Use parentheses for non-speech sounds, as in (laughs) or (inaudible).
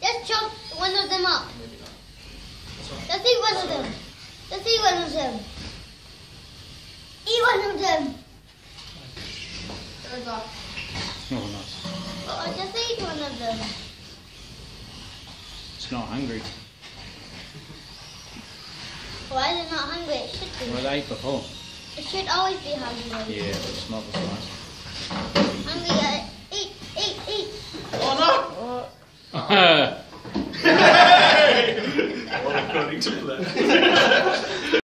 Just chop one of them up. Let's eat one of them. Let's eat one of them. Eat one of them. There we go. Oh, nice. Oh, just eat one of them. It's not hungry. Why is it not hungry? It should be. Well, they ate before. It should always be hungry. Yeah, but it's not this nice. (laughs) according to plan. (laughs)